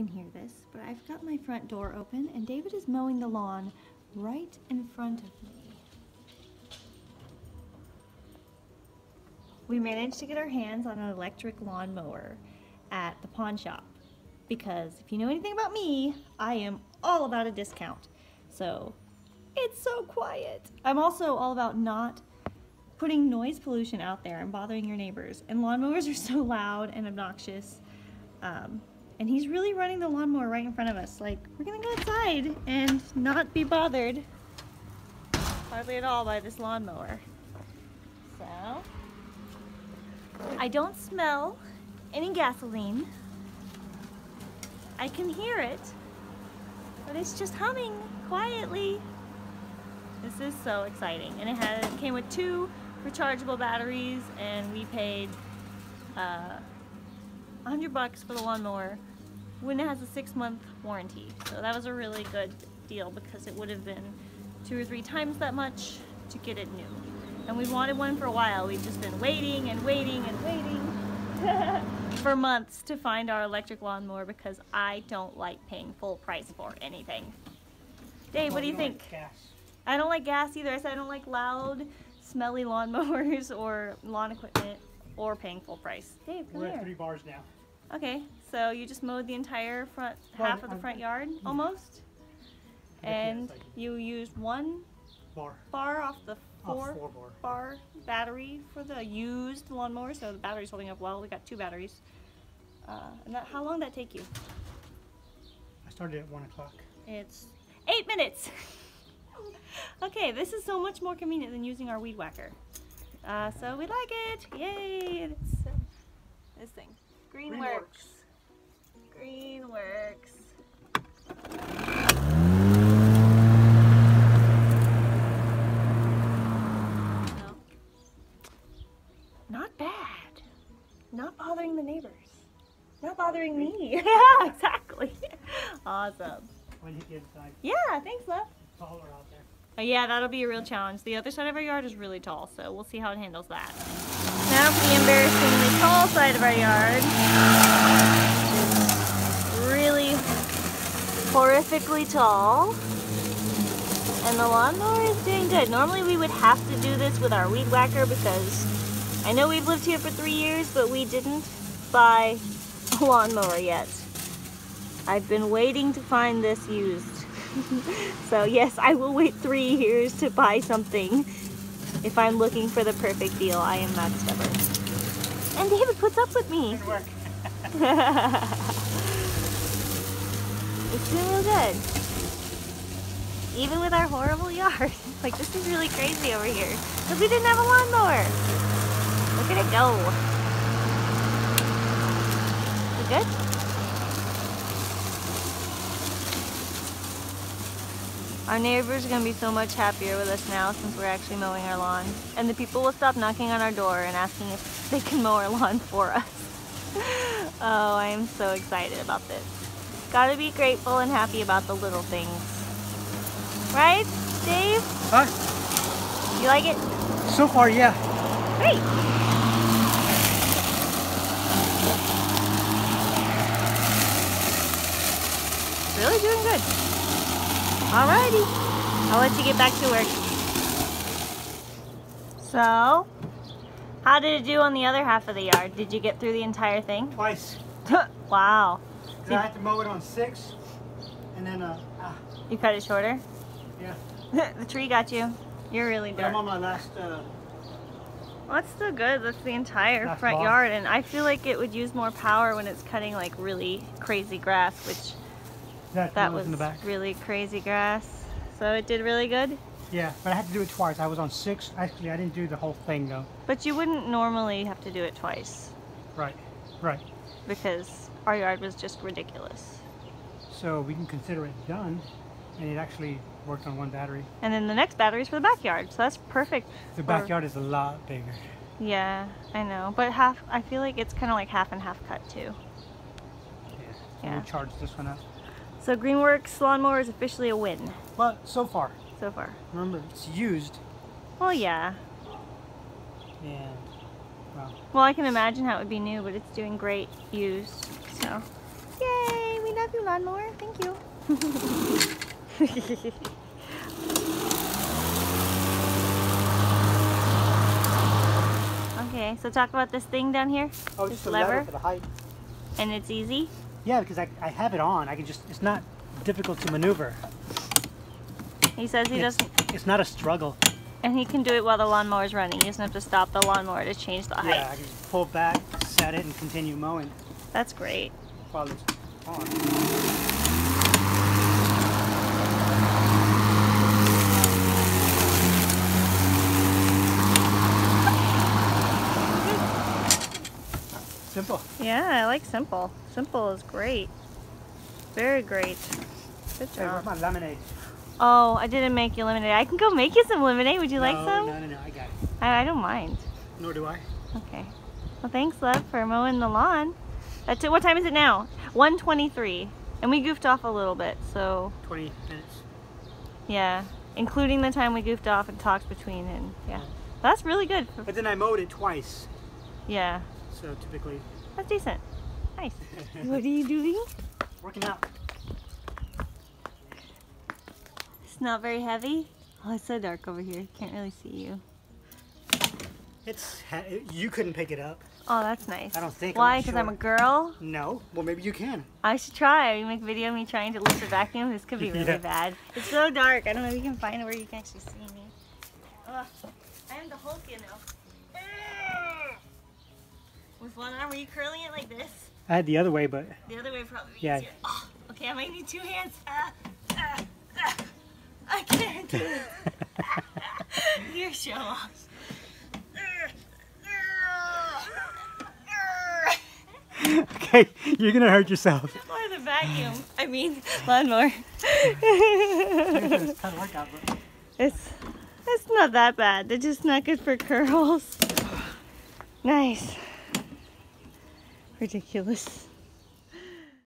can hear this, but I've got my front door open and David is mowing the lawn right in front of me. We managed to get our hands on an electric lawn mower at the pawn shop because if you know anything about me, I am all about a discount. So it's so quiet. I'm also all about not putting noise pollution out there and bothering your neighbors. And lawnmowers are so loud and obnoxious. Um, and he's really running the lawnmower right in front of us. Like, we're gonna go outside and not be bothered hardly at all by this lawnmower. So, I don't smell any gasoline. I can hear it, but it's just humming quietly. This is so exciting. And it had came with two rechargeable batteries and we paid uh, 100 bucks for the lawnmower when it has a six month warranty. So that was a really good deal because it would have been two or three times that much to get it new. And we wanted one for a while. We've just been waiting and waiting and waiting for months to find our electric lawnmower because I don't like paying full price for anything. Dave, what do you think? I don't like gas either. I said I don't like loud, smelly lawnmowers or lawn equipment or paying full price. Dave, come We're here. at three bars now. Okay, so you just mowed the entire front half of the front yard almost, and you used one Bar. bar off the Off four four bar. bar battery for the used lawnmower, so the battery's holding up well. We got two batteries. Uh, and that, how long did that take you? I started at one o'clock. It's eight minutes. okay, this is so much more convenient than using our weed whacker. Uh, so we like it. Yay! It's, uh, this thing. Green, Greenworks. Greenworks. No. Not bad. Not bothering the neighbors. Not bothering me. yeah, exactly. Awesome. When you get inside, Yeah, thanks, love. taller out there. Uh, yeah, that'll be a real challenge. The other side of our yard is really tall, so we'll see how it handles that. Now for the embarrassingly tall side of our yard. Really horrifically tall. And the lawnmower is doing good. Normally we would have to do this with our weed whacker because I know we've lived here for three years, but we didn't buy a lawnmower yet. I've been waiting to find this used. so yes, I will wait three years to buy something if I'm looking for the perfect deal. I am that stubborn. And David puts up with me. It's doing real good. Even with our horrible yard. like this is really crazy over here. Because we didn't have a lawnmower. Look at it go. It good? Our neighbors are going to be so much happier with us now since we're actually mowing our lawn. And the people will stop knocking on our door and asking if they can mow our lawn for us. oh, I am so excited about this. Gotta be grateful and happy about the little things. Right, Dave? Huh? You like it? So far, yeah. Great. Really doing good. Alrighty. I'll let you get back to work. So, how did it do on the other half of the yard? Did you get through the entire thing? Twice. wow. 'Cause I had to mow it on six, and then uh, ah, You cut it shorter? yeah. the tree got you. You're really But I'm on my last. Uh, Well, that's still good. That's the entire front block. yard, and I feel like it would use more power when it's cutting like really crazy grass, which that that was was in the back. really crazy grass. So it did really good. Yeah, but I had to do it twice. I was on six. Actually, I didn't do the whole thing though. But you wouldn't normally have to do it twice Right. Right. because our yard was just ridiculous. So we can consider it done, and it actually worked on one battery. And then the next battery's for the backyard, so that's perfect. The backyard is a lot bigger. Yeah, I know. But half, I feel like it's kind of like half and half cut too. Yeah. So Yeah. We'll charge this one up. So Greenworks lawnmower is officially a win But so far, so far. remember it's used, Well, yeah. and well, Well, I can imagine how it would be new, but it's doing great used. So, yay, we love you, lawnmower. Thank you. okay, so talk about this thing down here. Oh, This just a lever? lever for the height. And it's easy. Yeah, because I, I have it on. I can just, it's not difficult to maneuver. He says he It's, doesn't, it's not a struggle. and he can do it while the lawnmower is running. He doesn't have to stop the lawnmower to change the height. Yeah, I can just pull back, set it, and continue mowing That's great. while it's on. Simple. Yeah, I like simple. Simple is great. Very great. Good Hey, where's job. my lemonade? Oh, I didn't make you lemonade. I can go make you some lemonade. Would you like some? No, no, no, I got it. I, I don't mind. Nor do I. Okay. Well, thanks, love, for mowing the lawn. That's it. What time is it now? 1:23, and we goofed off a little bit. So 20 minutes. yeah, including the time we goofed off and talked between, and yeah, that's really good. But then I mowed it twice. Yeah, So typically, that's decent. Nice. what are you doing? working out. It's not very heavy. Oh, it's so dark over here. Can't really see you. It's you couldn't pick it up. Oh, that's nice. I don't think, I'm Why? Because I'm a girl. No. Well, maybe you can. I should try. You make a video of me trying to lift the vacuum. This could be really Yeah. bad. It's so dark. I don't know if you can find where you can actually see me. Ugh. I am the Hulk, you know. With one arm, are you curling it like this? I had the other way, but The other way probably Yeah. Oh, okay, I might need two hands. Ah, ah, ah. I can't do it. You're show off. okay, you're gonna hurt yourself. Or the vacuum. I mean, lawnmower. it's kind of workout, but It's it's not that bad. They're just not good for curls. Nice. Ridiculous.